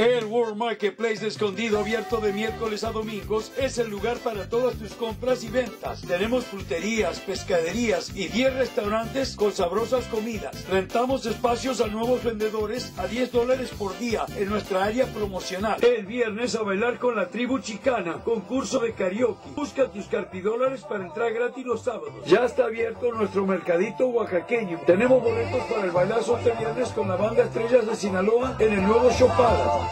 El World Marketplace de Escondido, abierto de miércoles a domingos, es el lugar para todas tus compras y ventas. Tenemos fruterías, pescaderías y 10 restaurantes con sabrosas comidas. Rentamos espacios a nuevos vendedores a 10 dólares por día en nuestra área promocional. El viernes a bailar con la tribu chicana, concurso de karaoke. Busca tus carpidólares para entrar gratis los sábados. Ya está abierto nuestro mercadito oaxaqueño. Tenemos boletos para el bailazo este viernes con la banda Estrellas de Sinaloa en el nuevo Chopada.